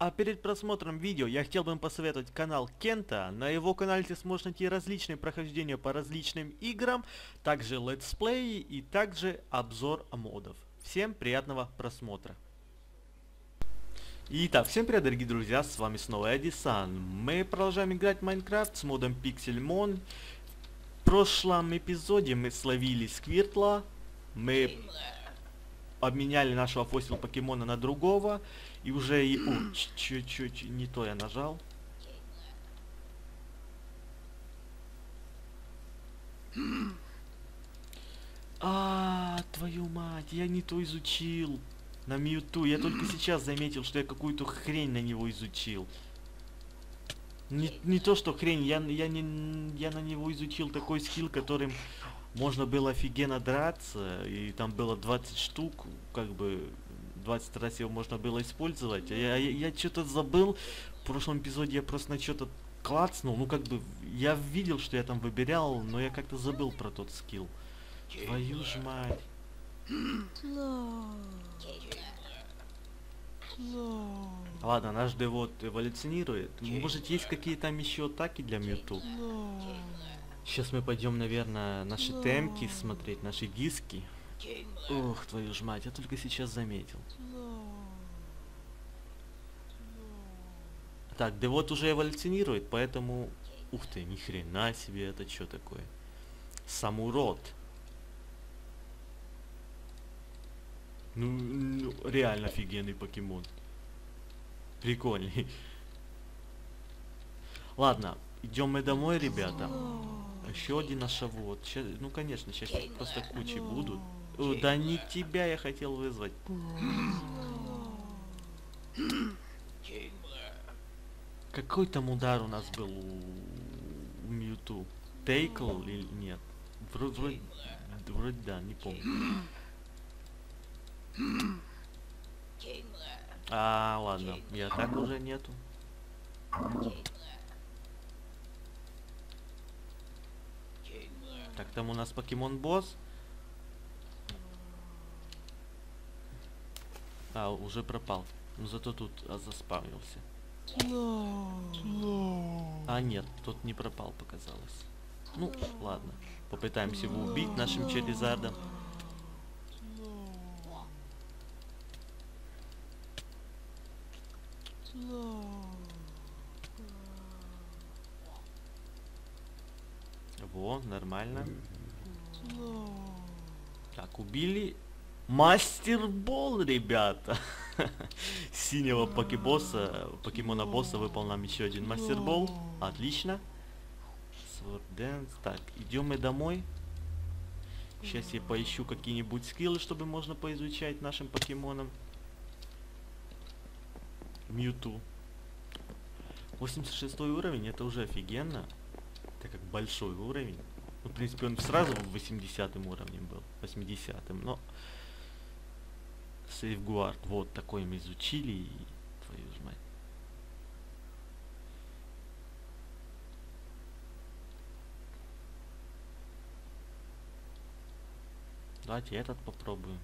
А перед просмотром видео я хотел бы вам посоветовать канал Кента. На его канале ты сможешь найти различные прохождения по различным играм, также летсплеи и также обзор модов. Всем приятного просмотра. Итак, всем привет, дорогие друзья, с вами снова Эдисан. Мы продолжаем играть в Майнкрафт с модом Pixelmon. В прошлом эпизоде мы словили Сквиртла, мы обменяли нашего фосил покемона на другого, и уже и... О, чуть-чуть не то я нажал. А, твою мать, я не то изучил. На Мьюту. Я только сейчас заметил, что я какую-то хрень на него изучил. Не, не то, что хрень, я, я, не, я на него изучил такой скилл, которым можно было офигенно драться, и там было 20 штук, как бы 20 раз его можно было использовать. А я, я, я что-то забыл, в прошлом эпизоде я просто на что-то клацнул, ну как бы, я видел, что я там выбирал, но я как-то забыл про тот скилл. Твою ж мать. Ладно, наш девот эволюционирует. Может есть какие там еще атаки для Мьюту? Сейчас мы пойдем, наверное, наши темки смотреть, наши диски. Ох, твою ж мать, я только сейчас заметил. Так, девот уже эволюционирует, поэтому... Ух ты, ни хрена себе, это что такое? Самурод. Ну, ну, реально офигенный покемон. Прикольный. Ладно, идем мы домой, ребята. Еще один нашавод. Ну, конечно, сейчас просто кучи будут. Да не тебя я хотел вызвать. Какой там удар у нас был у, у Мьюту? Тейкл или нет? Вроде, вроде, вроде да, не помню. А, ладно, я так уже нету. Так, там у нас покемон босс. А, уже пропал. Но зато тут а, заспавнился. А, нет, тут не пропал, показалось. Ну, ладно. Попытаемся его убить нашим Черезардом. Во, нормально. Так, убили. Мастербол, ребята. Синего покебосса, покемона босса выпал нам еще один мастербол. Отлично. Так, идем мы домой. Сейчас я поищу какие-нибудь скиллы, чтобы можно поизучать нашим покемонам. Мьюту. 86 уровень, это уже офигенно. Это как большой уровень. Ну, в принципе, он сразу 80 уровнем был. 80-м, но... Сейфгуард. Вот такой мы изучили. И... Твою ж мать. Давайте этот попробуем.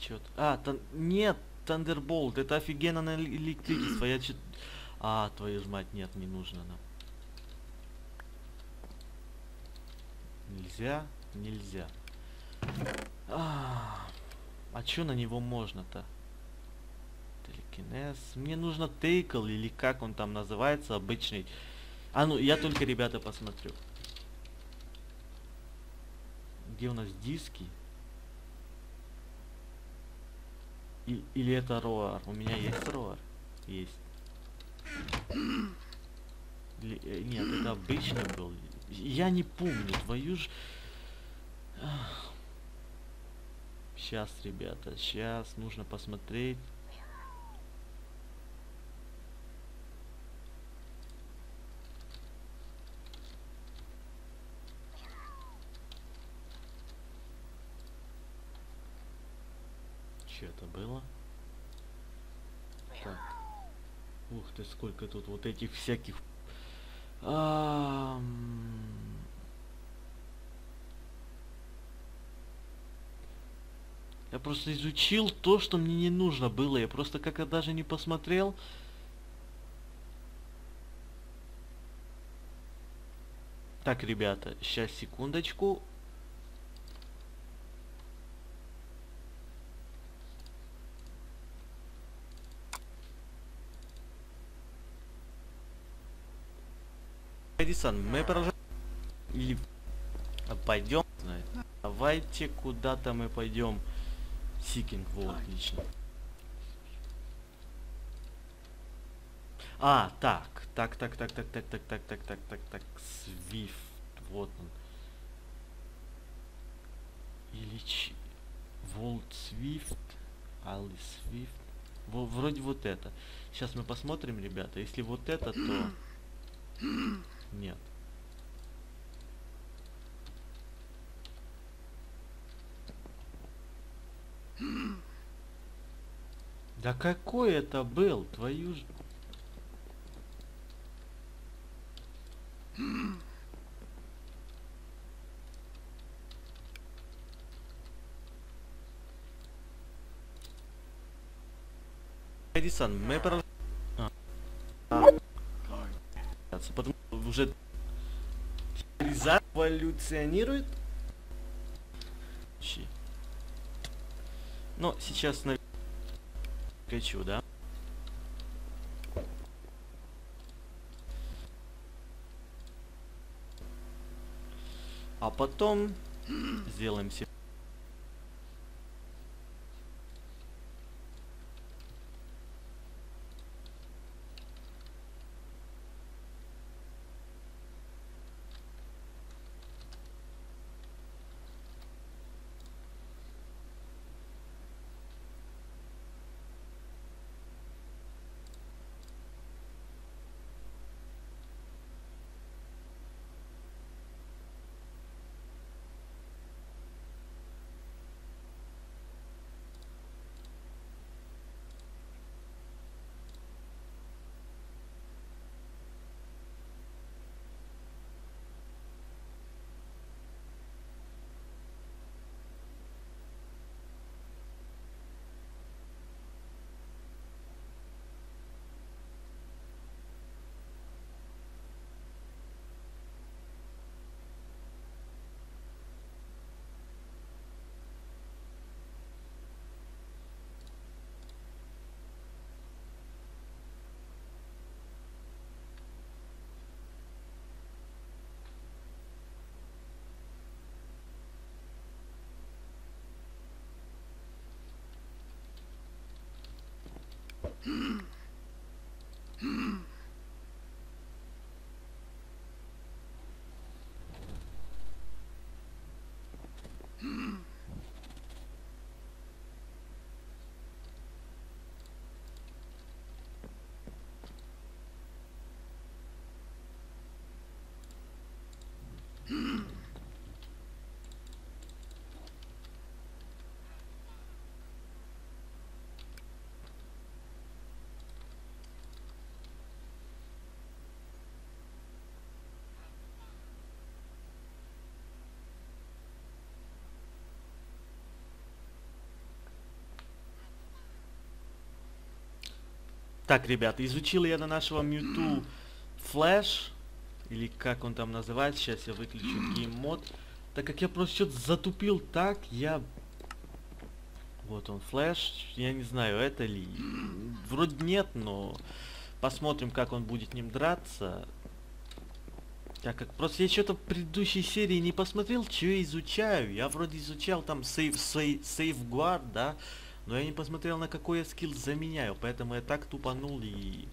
Чё-то... А, тан... нет, Тандерболт, это офигенно на электричество, я чё... А, твою ж мать, нет, не нужно нам. Нельзя, нельзя. А, а чё на него можно-то? Телекинез. Мне нужно тейкл или как он там называется, обычный. А ну, я только, ребята, посмотрю. Где у нас диски? И, или это роар? У меня есть роар? Есть. Или, э, нет, это обычный был. Я не помню, твою ж... Сейчас, ребята, сейчас нужно посмотреть. Что это было? Так. Ух ты, сколько тут вот этих всяких... Я просто изучил то, что мне не нужно было. Я просто как-то даже не посмотрел. Так, ребята, сейчас секундочку. Эдисон, мы продолжаем. Или пойдем. Давайте куда-то мы пойдем. Сикинг, вот, отлично. А, так, так, так, так, так, так, так, так, так, так, так, так, Свифт, вот он. Или ч... Волт Свифт, Али Свифт. Во, вроде вот это. Сейчас мы посмотрим, ребята. Если вот это, то... Нет. Да какой это был, твою ж... Эдисон, мы продолжаем. А. Потому что уже эволюционирует. Щи. Но сейчас на Пикачу, да? А потом сделаем себе Так, ребята, изучил я на нашего Mewtwo flash, или как он там называется, сейчас я выключу game mode. Так как я просто что-то затупил так, я... Вот он, flash, я не знаю, это ли... Вроде нет, но... Посмотрим, как он будет ним драться. Так как просто я что-то в предыдущей серии не посмотрел, что я изучаю. Я вроде изучал там safe, safe, safeguard, да? Но я не посмотрел, на какой я скилл заменяю, поэтому я так тупанул и...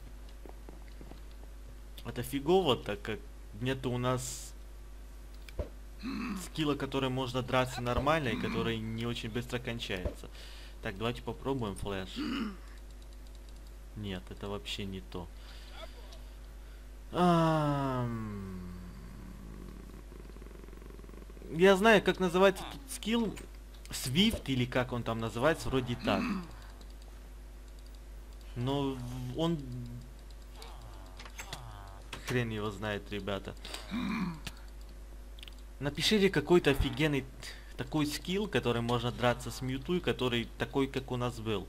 Это фигово, так как нету у нас скилла, который можно драться нормально и который не очень быстро кончается. Так, давайте попробуем флеш. Нет, это вообще не то. Я знаю, как называется тут скилл. Swift или как он там называется, вроде так. Но он... Хрен его знает, ребята. Напишите какой-то офигенный такой скилл, который можно драться с Мьюту, и который такой, как у нас был.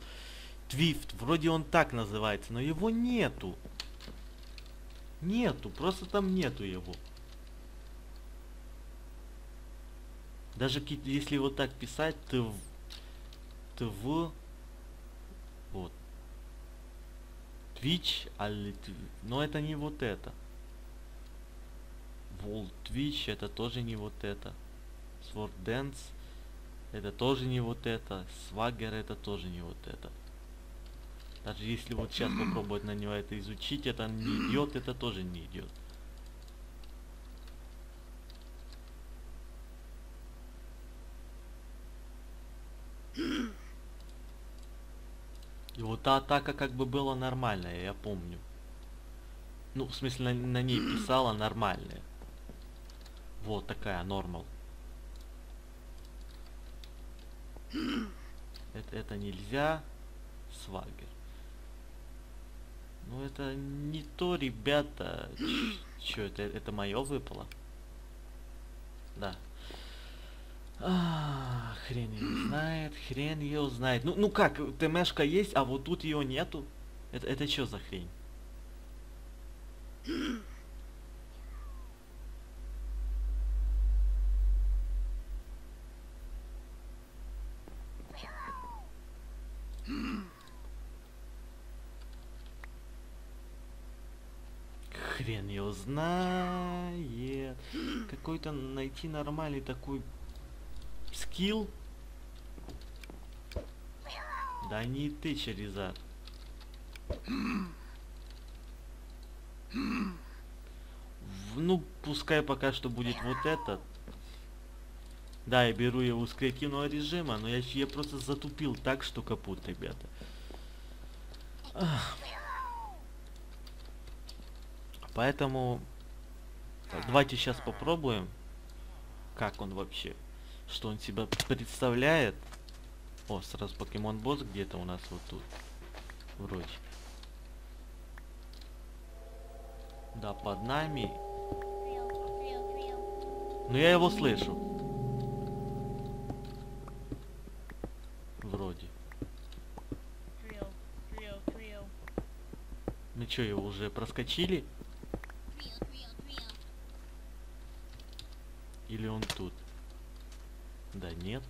Твифт, вроде он так называется, но его нету. Нету, просто там нету его. Даже если вот так писать, тв, тв, вот. Twitch, тв- но это не вот это. Вол Twitch, это тоже не вот это. Sword Dance, это тоже не вот это. Swagger, это тоже не вот это. Даже если вот сейчас попробовать на него это изучить, это не идет, это тоже не идет. И вот та атака как бы была нормальная, я помню. Ну, в смысле, на, на ней писала нормальная. Вот такая, нормал. Это, это нельзя. Свагер. Ну это не то, ребята. Че, это, это мое выпало? Да. А, хрен ее знает, хрен ее знает. Ну, ну как, ТМшка есть, а вот тут ее нету. Это, это что за хрень? Хрен его знает. Какой-то найти нормальный такой скилл. Да не ты, Чаризар. В- Ну, пускай пока что будет вот этот. Да, я беру его с креативного режима, но я, я просто затупил так, что капут, ребята. Ах. Поэтому давайте сейчас попробуем, как он вообще, что он себя представляет. О, сразу покемон босс где-то у нас вот тут. Вроде. Да, под нами. Но я его слышу. Вроде. Мы что, его уже проскочили? Или он тут? Да нет.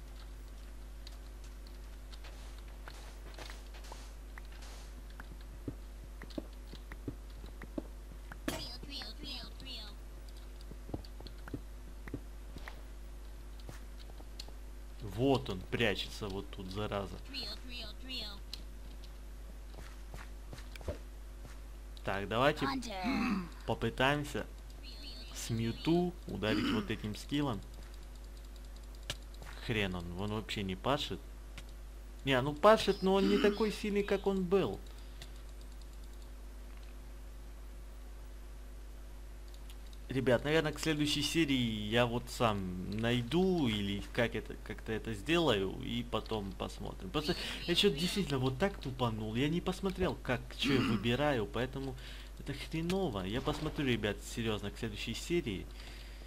Вот он прячется вот тут, зараза. Так, давайте попытаемся с Мьюту ударить вот этим скиллом. Хрен он, он вообще не пашет. Не, ну пашет, но он не такой сильный, как он был. Ребят, наверное, к следующей серии я вот сам найду или как это как-то это сделаю и потом посмотрим. Просто я что-то действительно вот так тупанул. Я не посмотрел, как что я выбираю, поэтому это хреново. Я посмотрю, ребят, серьезно, к следующей серии.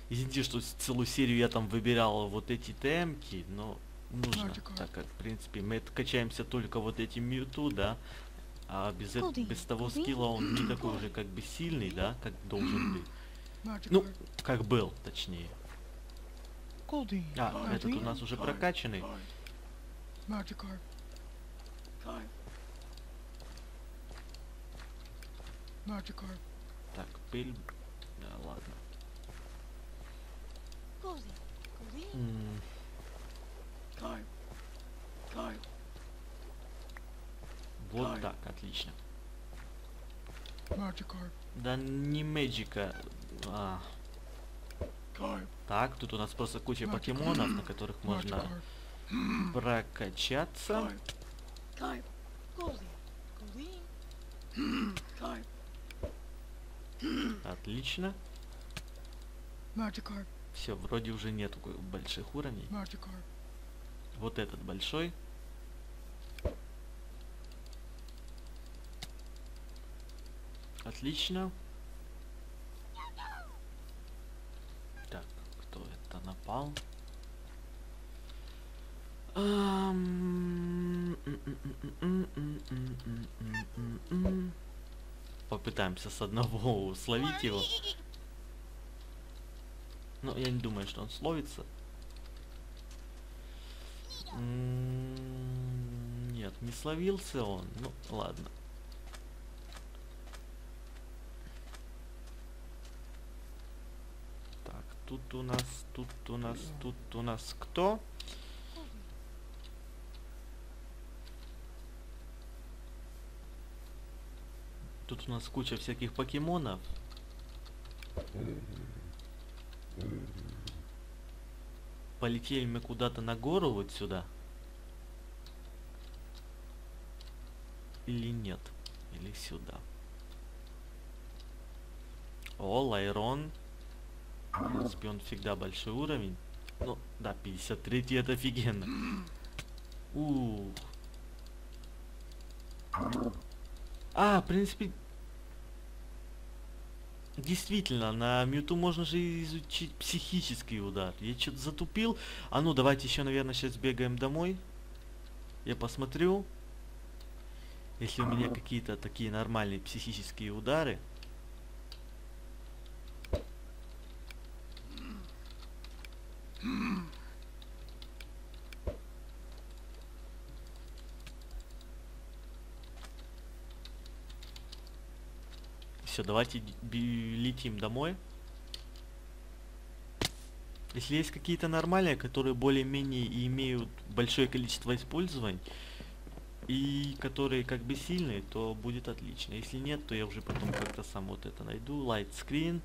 Извините, что целую серию я там выбирал вот эти темки, но нужно, а- так как, в принципе, мы качаемся только вот этим Мьюту, да, а без, без того скилла он не такой уже как бы сильный, да, как должен быть. Ну, как был, точнее. А, этот у нас уже прокачанный. Так, пыль. Да, ладно. М, Вот так, отлично. Да не Мэджика. А, так, тут у нас просто куча покемонов, на которых можно прокачаться. Отлично. Все, вроде уже нету ко- больших уровней. Вот этот большой. Отлично. попал. Попытаемся с одного словить его. Но я не думаю, что он словится. Нет, не словился он. Ну, ладно. Тут у нас, тут у нас, тут у нас кто? Тут у нас куча всяких покемонов. Полетели мы куда-то на гору вот сюда. Или нет? Или сюда? О, Лайрон. В принципе, он всегда большой уровень. Ну, да, 53 это офигенно. Ух. А, в принципе, действительно, на Мьюту можно же изучить психический удар. Я что-то затупил. А ну, давайте еще, наверное, сейчас бегаем домой. Я посмотрю. Если у меня какие-то такие нормальные психические удары. Все, давайте летим домой. Если есть какие-то нормальные, которые более-менее имеют большое количество использований, и которые как бы сильные, то будет отлично. Если нет, то я уже потом как-то сам вот это найду. Light screen,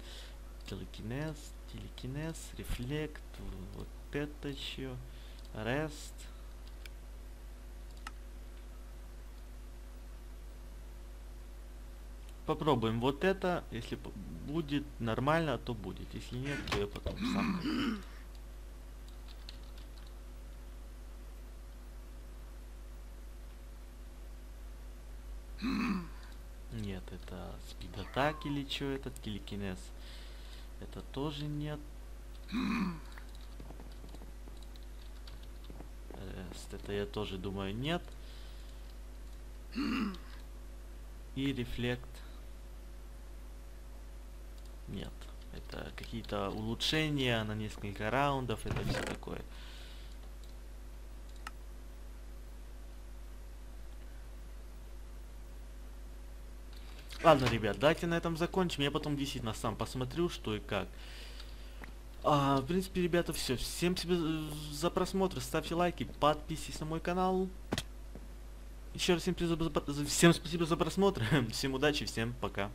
телекинез, телекинез, рефлект, вот это еще, rest. Попробуем вот это. Если будет нормально, то будет. Если нет, то я потом сам. Нет, это спид атак или что это? Телекинез. Это тоже нет. Рест, это я тоже думаю нет. И рефлект. Нет. Это какие-то улучшения на несколько раундов, это все такое. Ладно, ребят, давайте на этом закончим. Я потом действительно сам посмотрю, что и как. А, в принципе, ребята, все. Всем тебе за просмотр. Ставьте лайки, подписывайтесь на мой канал. Еще раз всем, всем спасибо за просмотр. Всем удачи, всем пока.